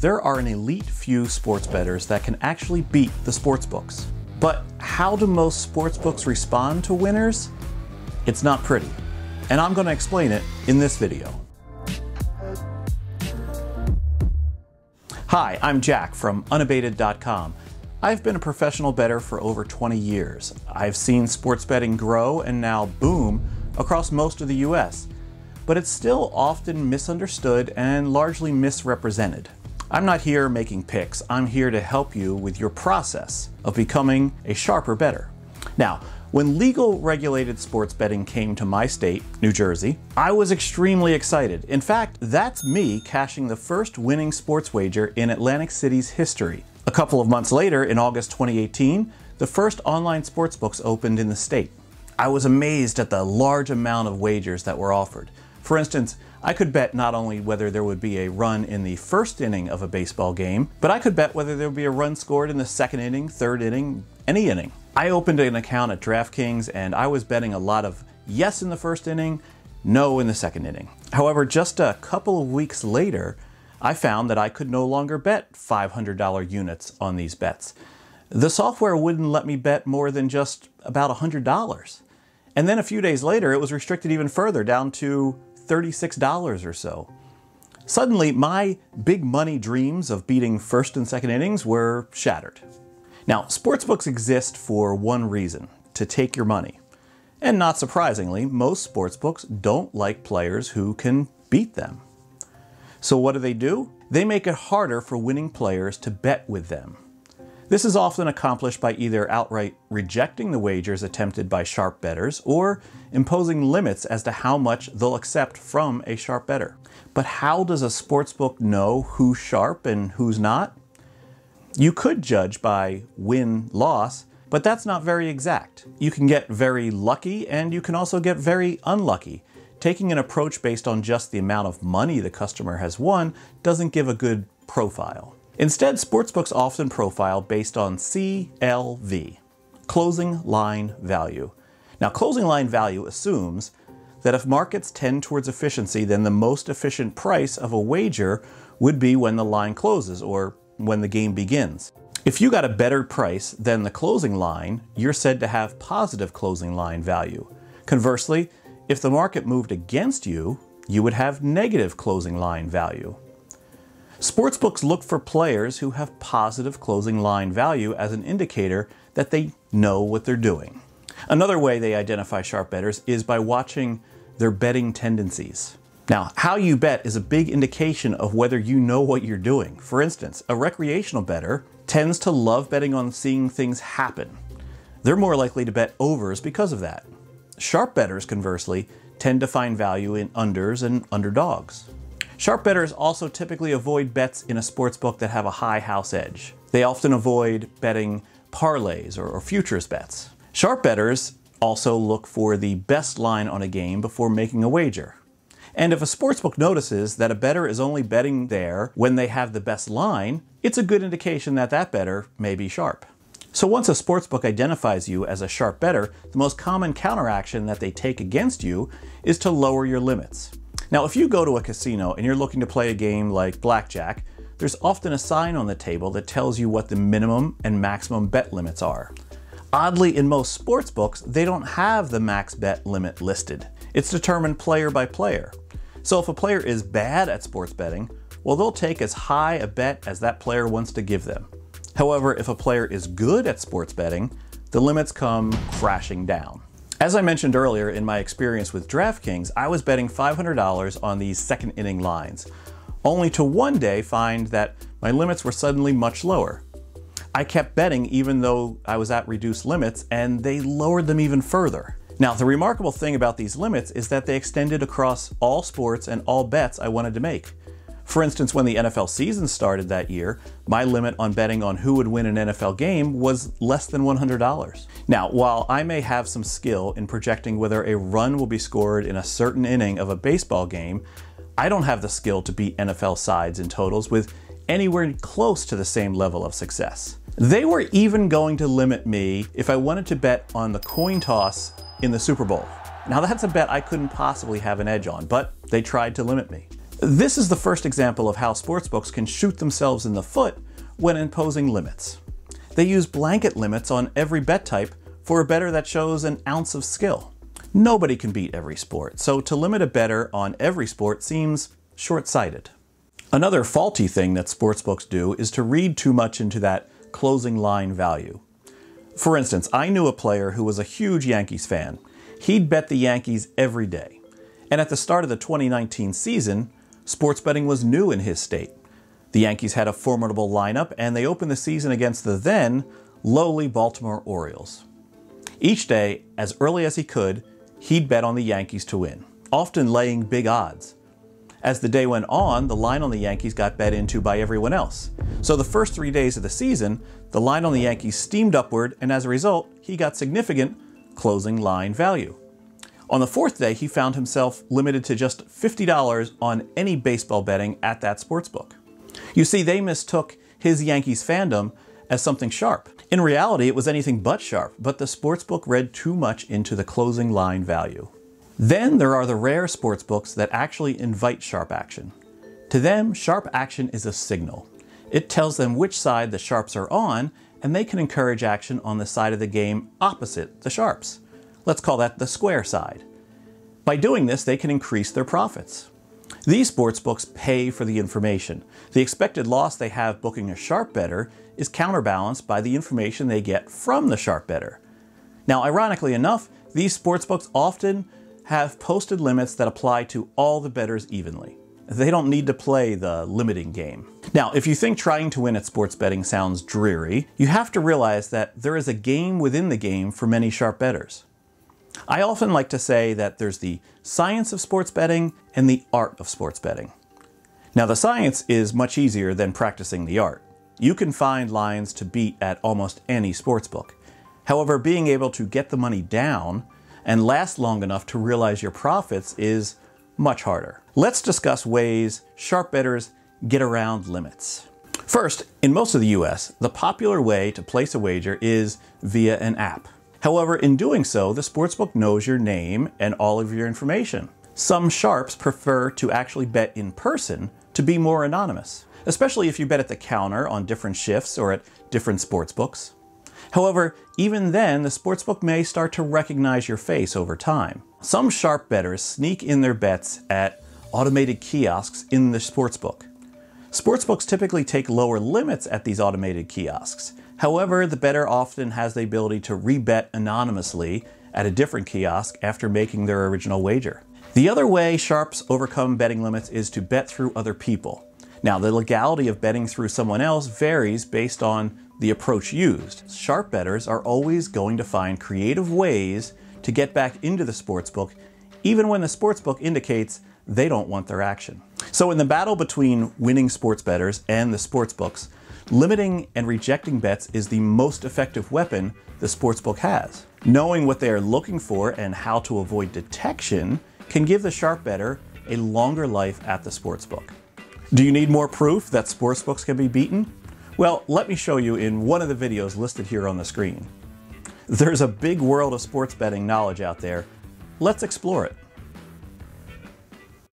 there are an elite few sports bettors that can actually beat the sports books. But how do most sports books respond to winners? It's not pretty. And I'm going to explain it in this video. Hi, I'm Jack from unabated.com. I've been a professional bettor for over 20 years. I've seen sports betting grow and now boom across most of the US, but it's still often misunderstood and largely misrepresented. I'm not here making picks, I'm here to help you with your process of becoming a sharper bettor. Now, when legal regulated sports betting came to my state, New Jersey, I was extremely excited. In fact, that's me cashing the first winning sports wager in Atlantic City's history. A couple of months later, in August 2018, the first online sports books opened in the state. I was amazed at the large amount of wagers that were offered. For instance, I could bet not only whether there would be a run in the first inning of a baseball game, but I could bet whether there would be a run scored in the second inning, third inning, any inning. I opened an account at DraftKings and I was betting a lot of yes in the first inning, no in the second inning. However, just a couple of weeks later, I found that I could no longer bet $500 units on these bets. The software wouldn't let me bet more than just about $100. And then a few days later, it was restricted even further down to $36 or so. Suddenly, my big money dreams of beating first and second innings were shattered. Now, sportsbooks exist for one reason to take your money. And not surprisingly, most sportsbooks don't like players who can beat them. So, what do they do? They make it harder for winning players to bet with them. This is often accomplished by either outright rejecting the wagers attempted by sharp bettors or imposing limits as to how much they'll accept from a sharp bettor. But how does a sportsbook know who's sharp and who's not? You could judge by win-loss, but that's not very exact. You can get very lucky and you can also get very unlucky. Taking an approach based on just the amount of money the customer has won doesn't give a good profile. Instead, sportsbooks often profile based on CLV, closing line value. Now, closing line value assumes that if markets tend towards efficiency, then the most efficient price of a wager would be when the line closes or when the game begins. If you got a better price than the closing line, you're said to have positive closing line value. Conversely, if the market moved against you, you would have negative closing line value. Sportsbooks look for players who have positive closing line value as an indicator that they know what they're doing. Another way they identify sharp bettors is by watching their betting tendencies. Now, how you bet is a big indication of whether you know what you're doing. For instance, a recreational bettor tends to love betting on seeing things happen. They're more likely to bet overs because of that. Sharp bettors, conversely, tend to find value in unders and underdogs. Sharp bettors also typically avoid bets in a sports book that have a high house edge. They often avoid betting parlays or, or futures bets. Sharp bettors also look for the best line on a game before making a wager. And if a sportsbook notices that a bettor is only betting there when they have the best line, it's a good indication that that bettor may be sharp. So once a sportsbook identifies you as a sharp bettor, the most common counteraction that they take against you is to lower your limits. Now, if you go to a casino and you're looking to play a game like blackjack, there's often a sign on the table that tells you what the minimum and maximum bet limits are. Oddly, in most sports books, they don't have the max bet limit listed. It's determined player by player. So if a player is bad at sports betting, well, they'll take as high a bet as that player wants to give them. However, if a player is good at sports betting, the limits come crashing down. As I mentioned earlier in my experience with DraftKings, I was betting $500 on these second inning lines, only to one day find that my limits were suddenly much lower. I kept betting even though I was at reduced limits, and they lowered them even further. Now, the remarkable thing about these limits is that they extended across all sports and all bets I wanted to make. For instance, when the NFL season started that year, my limit on betting on who would win an NFL game was less than $100. Now, while I may have some skill in projecting whether a run will be scored in a certain inning of a baseball game, I don't have the skill to beat NFL sides in totals with anywhere close to the same level of success. They were even going to limit me if I wanted to bet on the coin toss in the Super Bowl. Now that's a bet I couldn't possibly have an edge on, but they tried to limit me. This is the first example of how sportsbooks can shoot themselves in the foot when imposing limits. They use blanket limits on every bet type for a bettor that shows an ounce of skill. Nobody can beat every sport, so to limit a bettor on every sport seems short-sighted. Another faulty thing that sportsbooks do is to read too much into that closing line value. For instance, I knew a player who was a huge Yankees fan. He'd bet the Yankees every day. And at the start of the 2019 season, sports betting was new in his state. The Yankees had a formidable lineup, and they opened the season against the then lowly Baltimore Orioles. Each day, as early as he could, he'd bet on the Yankees to win, often laying big odds. As the day went on, the line on the Yankees got bet into by everyone else. So the first three days of the season, the line on the Yankees steamed upward, and as a result, he got significant closing line value. On the fourth day, he found himself limited to just $50 on any baseball betting at that sportsbook. You see, they mistook his Yankees fandom as something sharp. In reality, it was anything but sharp, but the sportsbook read too much into the closing line value. Then there are the rare sportsbooks that actually invite sharp action. To them, sharp action is a signal. It tells them which side the sharps are on, and they can encourage action on the side of the game opposite the sharps. Let's call that the square side. By doing this, they can increase their profits. These sportsbooks pay for the information. The expected loss they have booking a sharp bettor is counterbalanced by the information they get from the sharp bettor. Now, ironically enough, these sportsbooks often have posted limits that apply to all the bettors evenly. They don't need to play the limiting game. Now, if you think trying to win at sports betting sounds dreary, you have to realize that there is a game within the game for many sharp bettors. I often like to say that there's the science of sports betting and the art of sports betting. Now, the science is much easier than practicing the art. You can find lines to beat at almost any sportsbook. However, being able to get the money down and last long enough to realize your profits is much harder. Let's discuss ways sharp bettors get around limits. First, in most of the US, the popular way to place a wager is via an app. However, in doing so, the sportsbook knows your name and all of your information. Some sharps prefer to actually bet in person to be more anonymous, especially if you bet at the counter on different shifts or at different sportsbooks. However, even then, the sportsbook may start to recognize your face over time. Some sharp bettors sneak in their bets at automated kiosks in the sportsbook. Sportsbooks typically take lower limits at these automated kiosks, However, the bettor often has the ability to rebet anonymously at a different kiosk after making their original wager. The other way sharps overcome betting limits is to bet through other people. Now, the legality of betting through someone else varies based on the approach used. Sharp bettors are always going to find creative ways to get back into the sportsbook, even when the sportsbook indicates they don't want their action. So in the battle between winning sports bettors and the sportsbooks, Limiting and rejecting bets is the most effective weapon the sportsbook has. Knowing what they are looking for and how to avoid detection can give the sharp bettor a longer life at the sportsbook. Do you need more proof that sportsbooks can be beaten? Well, let me show you in one of the videos listed here on the screen. There's a big world of sports betting knowledge out there. Let's explore it.